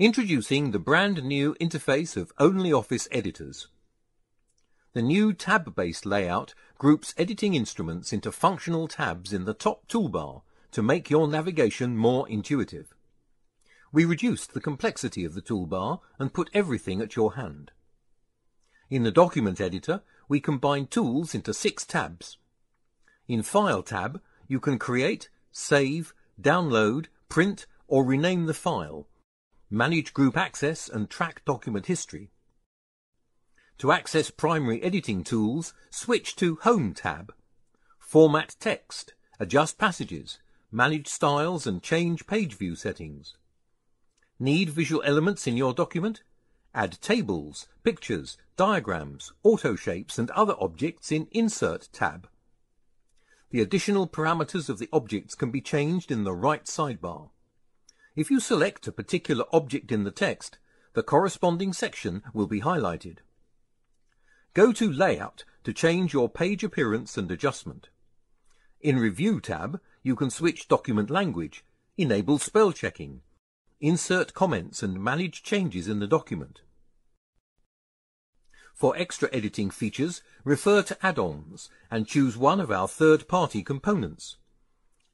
Introducing the brand new interface of OnlyOffice editors. The new tab-based layout groups editing instruments into functional tabs in the top toolbar to make your navigation more intuitive. We reduced the complexity of the toolbar and put everything at your hand. In the document editor, we combine tools into six tabs. In File tab, you can create, save, download, print, or rename the file, manage group access and track document history. To access primary editing tools, switch to Home tab. Format text, adjust passages, manage styles and change page view settings. Need visual elements in your document? Add tables, pictures, diagrams, auto shapes and other objects in Insert tab. The additional parameters of the objects can be changed in the right sidebar. If you select a particular object in the text, the corresponding section will be highlighted. Go to Layout to change your page appearance and adjustment. In Review tab, you can switch document language, enable spell checking, insert comments and manage changes in the document. For extra editing features, refer to Add-ons and choose one of our third-party components.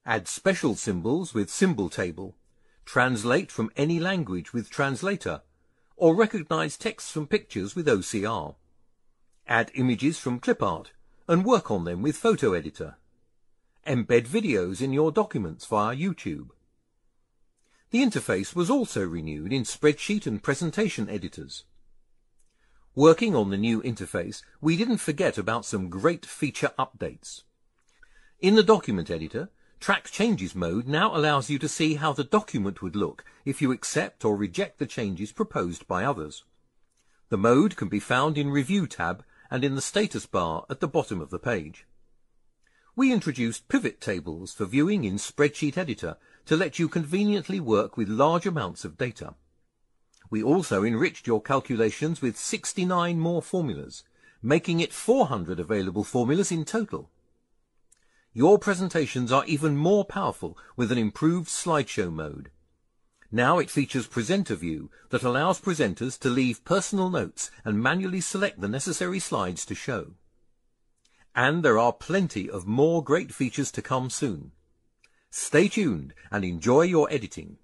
Add special symbols with Symbol Table, translate from any language with Translator, or recognize texts from pictures with OCR. Add images from clipart and work on them with Photo Editor. Embed videos in your documents via YouTube. The interface was also renewed in spreadsheet and presentation editors. Working on the new interface, we didn't forget about some great feature updates. In the document editor, Track Changes mode now allows you to see how the document would look if you accept or reject the changes proposed by others. The mode can be found in Review tab and in the status bar at the bottom of the page. We introduced pivot tables for viewing in Spreadsheet Editor to let you conveniently work with large amounts of data. We also enriched your calculations with 69 more formulas, making it 400 available formulas in total. Your presentations are even more powerful with an improved slideshow mode. Now it features Presenter View that allows presenters to leave personal notes and manually select the necessary slides to show. And there are plenty of more great features to come soon. Stay tuned and enjoy your editing.